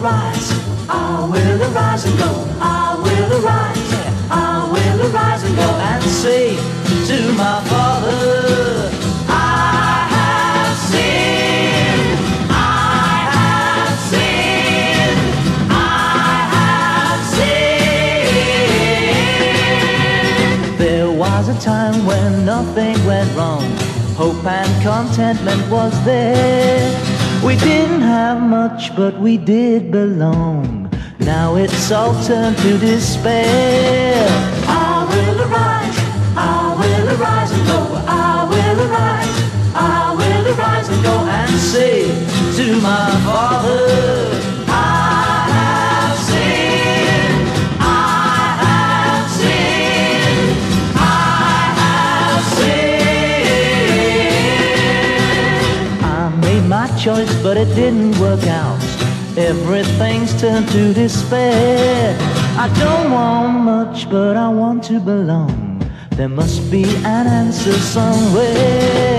arise, I will arise and go. I will arise, I will arise and go and say to my Father, I have sinned, I have sinned, I have sinned. There was a time when nothing went wrong. Hope and contentment was there. We didn't have much, but we did belong. Now it's all turned to despair. I will arise, I will arise and go. I will arise, I will arise and go and say to my Father, choice, but it didn't work out. Everything's turned to despair. I don't want much, but I want to belong. There must be an answer somewhere.